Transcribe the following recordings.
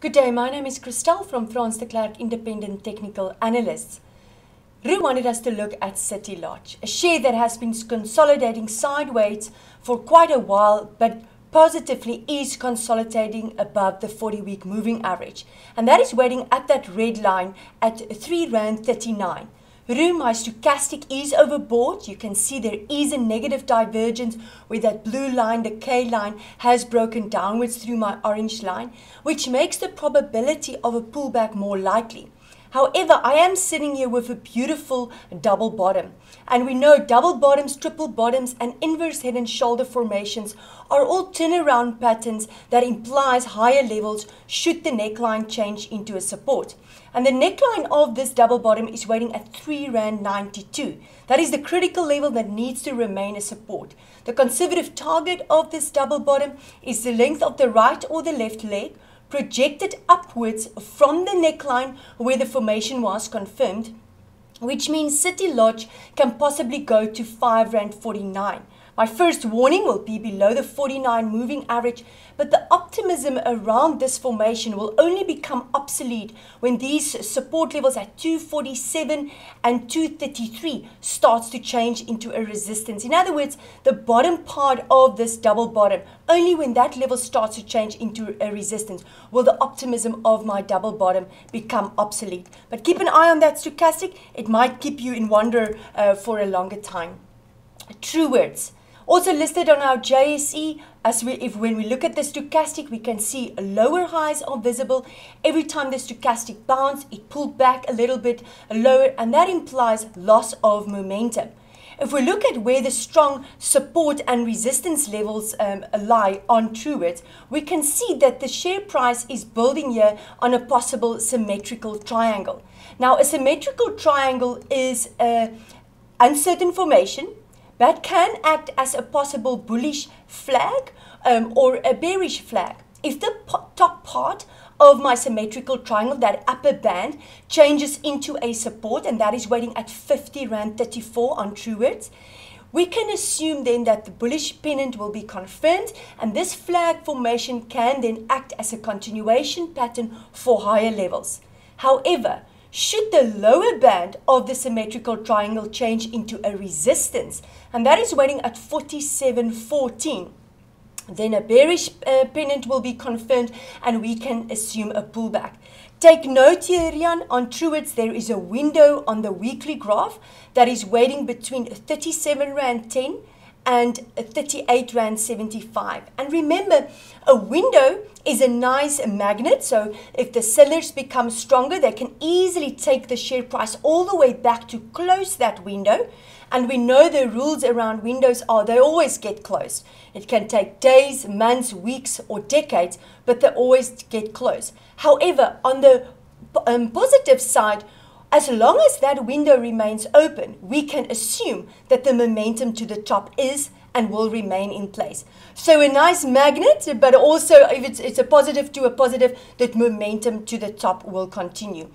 Good day, my name is Christelle from Frans de Klerk Independent Technical Analysts. Roo wanted us to look at City Lodge, a share that has been consolidating sideways for quite a while, but positively is consolidating above the 40 week moving average. And that is waiting at that red line at 3 Rand 39. My stochastic is overbought. You can see there is a negative divergence where that blue line, the K line, has broken downwards through my orange line, which makes the probability of a pullback more likely. However, I am sitting here with a beautiful double bottom. And we know double bottoms, triple bottoms, and inverse head and shoulder formations are all turnaround patterns that implies higher levels should the neckline change into a support. And the neckline of this double bottom is waiting at 3 Rand 92. That is the critical level that needs to remain a support. The conservative target of this double bottom is the length of the right or the left leg projected upwards from the neckline where the formation was confirmed, which means City Lodge can possibly go to 5 Rand 49. My first warning will be below the 49 moving average, but the optimism around this formation will only become obsolete when these support levels at 247 and 233 starts to change into a resistance. In other words, the bottom part of this double bottom, only when that level starts to change into a resistance will the optimism of my double bottom become obsolete. But keep an eye on that stochastic. It might keep you in wonder uh, for a longer time. Truworths. Also listed on our JSE, as we, if when we look at the stochastic, we can see lower highs are visible. Every time the stochastic bounce, it pulled back a little bit lower, and that implies loss of momentum. If we look at where the strong support and resistance levels um, lie on Truworths, we can see that the share price is building here on a possible symmetrical triangle. Now, a symmetrical triangle is an uncertain formation that can act as a possible bullish flag um, or a bearish flag. If the top part of my symmetrical triangle, that upper band, changes into a support, and that is waiting at 50 Rand 34 on Truworths, we can assume then that the bullish pennant will be confirmed, and this flag formation can then act as a continuation pattern for higher levels. However, should the lower band of the symmetrical triangle change into a resistance, and that is waiting at 47.14, then a bearish uh, pennant will be confirmed and we can assume a pullback. Take note here, Rian, on Truworths, there is a window on the weekly graph that is waiting between 37 Rand 10 and 38 Rand 75. And remember, a window is a nice magnet. So if the sellers become stronger, they can easily take the share price all the way back to close that window. And we know the rules around windows are they always get closed. It can take days, months, weeks, or decades, but they always get closed. However, on the um, positive side, as long as that window remains open, we can assume that the momentum to the top is and will remain in place. So a nice magnet, but also if it's, it's a positive to a positive, that momentum to the top will continue.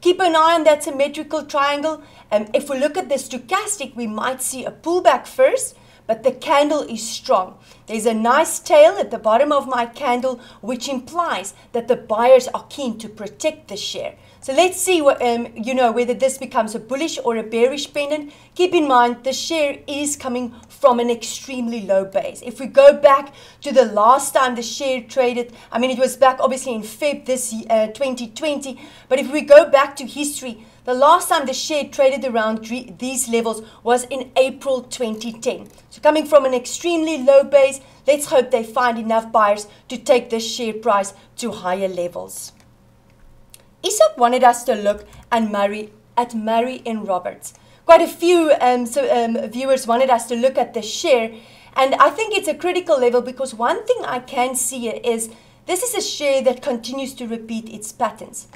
Keep an eye on that symmetrical triangle. Um, if we look at the stochastic, we might see a pullback first, but the candle is strong. There's a nice tail at the bottom of my candle, which implies that the buyers are keen to protect the share. So let's see what, um, you know, whether this becomes a bullish or a bearish pennant. Keep in mind the share is coming from an extremely low base. If we go back to the last time the share traded, I mean, it was back obviously in Feb this uh, 2020, but if we go back to history, the last time the share traded around these levels was in April 2010. So coming from an extremely low base, let's hope they find enough buyers to take the share price to higher levels. Isak wanted us to look at Murray, at Murray and Roberts. Quite a few um, so, um, viewers wanted us to look at the share, and I think it's a critical level because one thing I can see is this is a share that continues to repeat its patterns.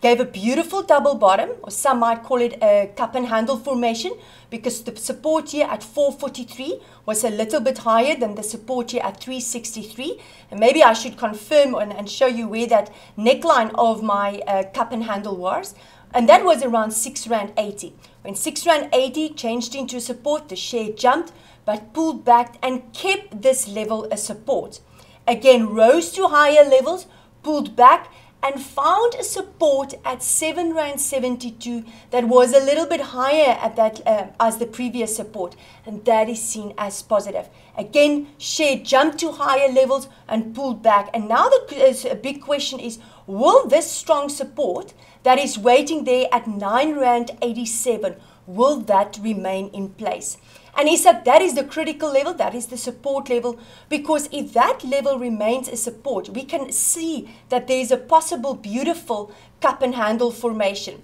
Gave a beautiful double bottom, or some might call it a cup and handle formation, because the support here at 443 was a little bit higher than the support here at 363. And maybe I should confirm and, and show you where that neckline of my uh, cup and handle was. And that was around 6 Rand 80. When 6 Rand 80 changed into support, the share jumped, but pulled back and kept this level a support. Again, rose to higher levels, pulled back, and found a support at 7 rand 72 that was a little bit higher at that uh, as the previous support and that is seen as positive. Again share jumped to higher levels and pulled back. And now the a big question is will this strong support that is waiting there at 9 rand 87 will that remain in place and he said that is the critical level, that is the support level, because if that level remains a support, we can see that there is a possible beautiful cup and handle formation.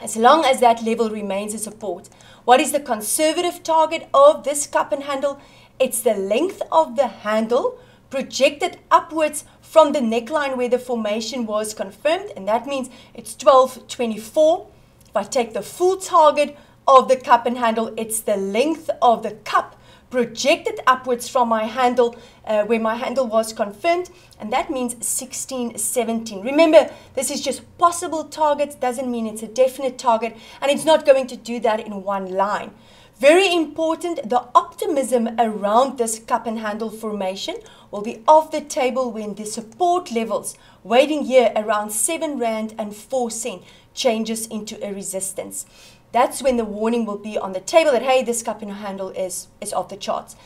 As long as that level remains a support. What is the conservative target of this cup and handle? It's the length of the handle projected upwards from the neckline where the formation was confirmed, and that means it's 1224. If I take the full target of the cup and handle. It's the length of the cup projected upwards from my handle uh, where my handle was confirmed and that means 16 17 remember this is just possible targets doesn't mean it's a definite target and it's not going to do that in one line. Very important the optimism around this cup and handle formation will be off the table when the support levels waiting here around 7 rand and 4 cent changes into a resistance that's when the warning will be on the table that, hey, this cup and handle is, is off the charts.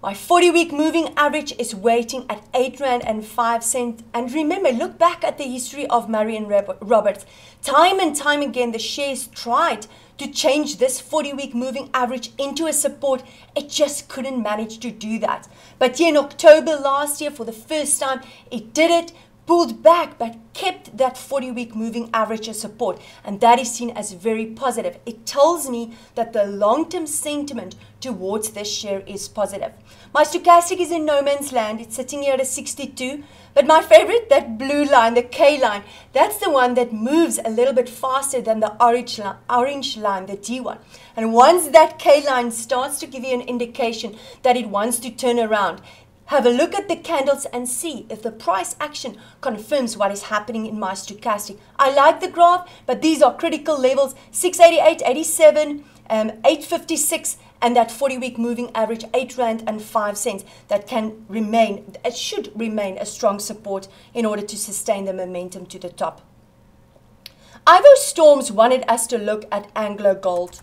My 40 week moving average is waiting at 8 Rand and 5 cent. And remember, look back at the history of Murray and Roberts. Time and time again, the shares tried to change this 40 week moving average into a support. It just couldn't manage to do that. But in October last year, for the first time, it did it pulled back but kept that 40 week moving average as support. And that is seen as very positive. It tells me that the long term sentiment towards this share is positive. My stochastic is in no man's land. It's sitting here at a 62. But my favorite, that blue line, the K line, that's the one that moves a little bit faster than the orange line, orange line, the D1. And once that K line starts to give you an indication that it wants to turn around, have a look at the candles and see if the price action confirms what is happening in my stochastic. I like the graph, but these are critical levels 688, 87, um, 856, and that 40 week moving average 8 Rand and 5 cents that can remain, it should remain a strong support in order to sustain the momentum to the top. Ivo Storms wanted us to look at Anglo Gold.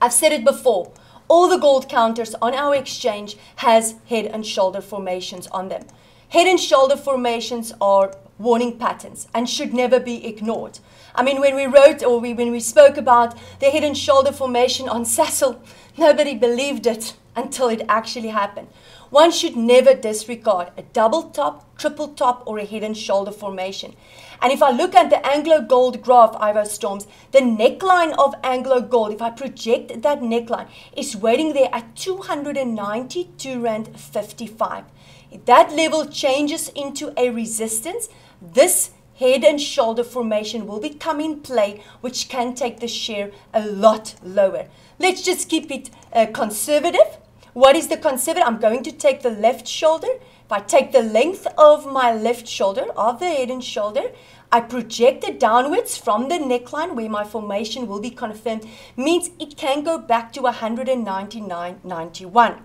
I've said it before all the gold counters on our exchange has head and shoulder formations on them. Head and shoulder formations are warning patterns and should never be ignored. I mean, when we wrote or we, when we spoke about the head and shoulder formation on Sasol, nobody believed it until it actually happened. One should never disregard a double top, triple top, or a head and shoulder formation. And if I look at the Anglo Gold graph, Ivo Storms, the neckline of Anglo Gold, if I project that neckline, is waiting there at 292 Rand 55. If that level changes into a resistance, this head and shoulder formation will become in play, which can take the share a lot lower. Let's just keep it uh, conservative what is the conservative? I'm going to take the left shoulder. If I take the length of my left shoulder, of the head and shoulder, I project it downwards from the neckline where my formation will be confirmed, means it can go back to 199.91.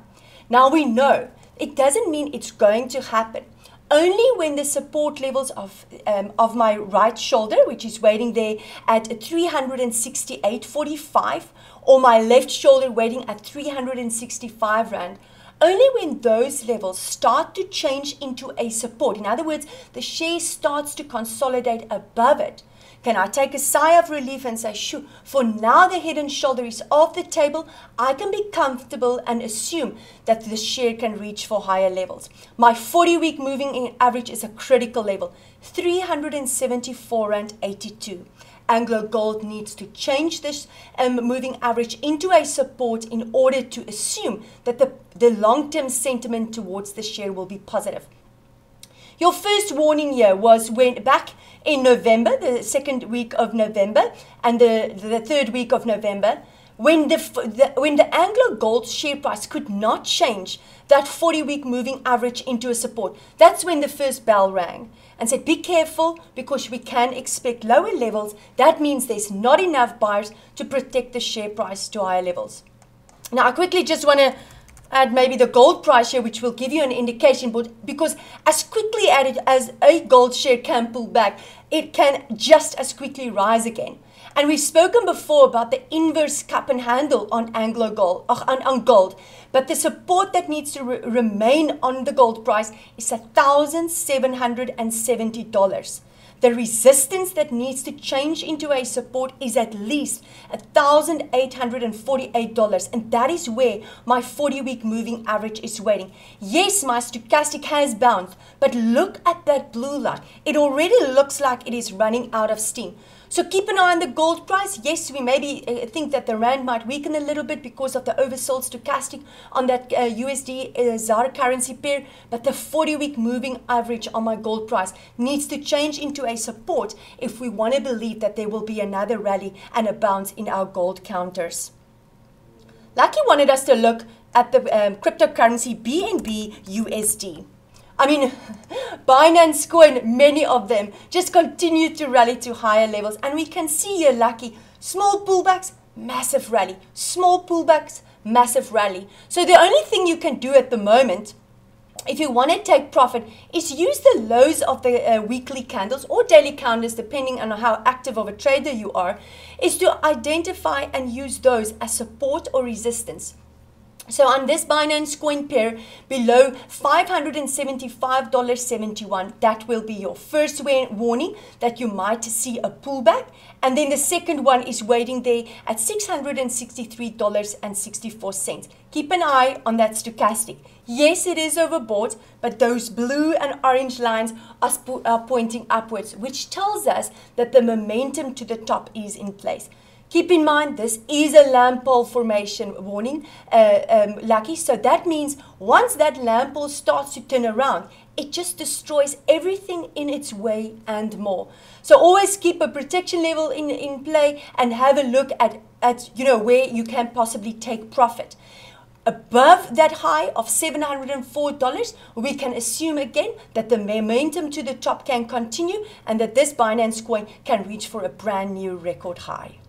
Now we know it doesn't mean it's going to happen. Only when the support levels of, um, of my right shoulder, which is waiting there at 368.45, or my left shoulder waiting at 365 Rand, only when those levels start to change into a support, in other words, the share starts to consolidate above it, can I take a sigh of relief and say, shoo, for now the head and shoulder is off the table, I can be comfortable and assume that the share can reach for higher levels. My 40 week moving average is a critical level, 374 and 82. Anglo Gold needs to change this um, moving average into a support in order to assume that the, the long term sentiment towards the share will be positive. Your first warning here was when back in November, the second week of November, and the, the third week of November, when the, the, when the Anglo Gold share price could not change that 40 week moving average into a support, that's when the first bell rang and said, Be careful because we can expect lower levels. That means there's not enough buyers to protect the share price to higher levels. Now, I quickly just want to add maybe the gold price here, which will give you an indication. But because as quickly as, as a gold share can pull back, it can just as quickly rise again. And we've spoken before about the inverse cup and handle on Anglo Gold, on, on gold. But the support that needs to re remain on the gold price is $1,770. The resistance that needs to change into a support is at least $1,848. And that is where my 40 week moving average is waiting. Yes, my stochastic has bounced, but look at that blue line. It already looks like it is running out of steam. So keep an eye on the gold price. Yes, we maybe uh, think that the rand might weaken a little bit because of the oversold stochastic on that uh, USD uh, ZAR currency pair, but the 40-week moving average on my gold price needs to change into a support if we want to believe that there will be another rally and a bounce in our gold counters. Lucky wanted us to look at the um, cryptocurrency BNB USD. I mean, Binance Coin, many of them just continue to rally to higher levels. And we can see here, Lucky, small pullbacks, massive rally. Small pullbacks, massive rally. So the only thing you can do at the moment if you want to take profit, is use the lows of the uh, weekly candles or daily candles, depending on how active of a trader you are, is to identify and use those as support or resistance. So on this Binance coin pair below $575.71, that will be your first warning that you might see a pullback. And then the second one is waiting there at $663.64. Keep an eye on that stochastic. Yes, it is overbought, but those blue and orange lines are, are pointing upwards, which tells us that the momentum to the top is in place. Keep in mind, this is a lamp pole formation warning, uh, um, Lucky. So that means once that lamp pole starts to turn around, it just destroys everything in its way and more. So always keep a protection level in, in play and have a look at, at you know, where you can possibly take profit. Above that high of $704, we can assume again that the momentum to the top can continue and that this Binance coin can reach for a brand new record high.